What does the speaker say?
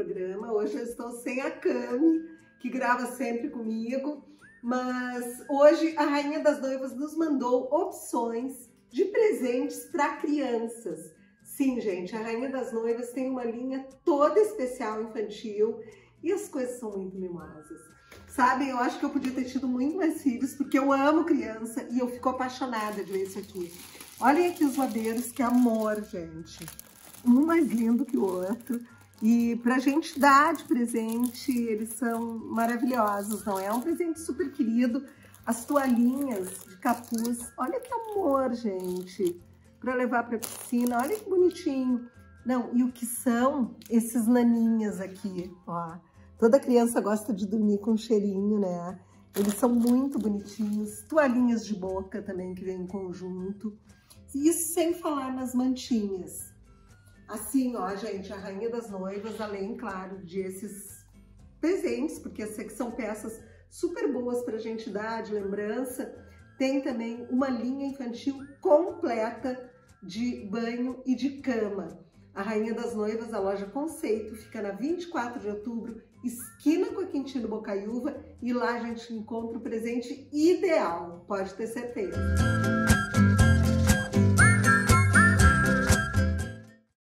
programa. Hoje eu estou sem a Cami, que grava sempre comigo, mas hoje a Rainha das Noivas nos mandou opções de presentes para crianças. Sim, gente, a Rainha das Noivas tem uma linha toda especial infantil e as coisas são muito mimosas. Sabem, eu acho que eu podia ter tido muito mais filhos, porque eu amo criança e eu fico apaixonada de ver isso aqui. Olhem aqui os madeiros, que amor, gente. Um mais lindo que o outro. E pra gente dar de presente, eles são maravilhosos, não é? É um presente super querido. As toalhinhas de capuz, olha que amor, gente. Pra levar pra piscina, olha que bonitinho. Não, e o que são esses naninhas aqui, ó. Toda criança gosta de dormir com cheirinho, né? Eles são muito bonitinhos. Toalhinhas de boca também que vem em conjunto. Isso sem falar nas mantinhas. Assim, ó, gente, a Rainha das Noivas, além, claro, de esses presentes, porque são peças super boas para gente dar de lembrança, tem também uma linha infantil completa de banho e de cama. A Rainha das Noivas, a loja Conceito, fica na 24 de outubro, esquina com a Quintino Bocaiúva, e lá a gente encontra o presente ideal, pode ter certeza.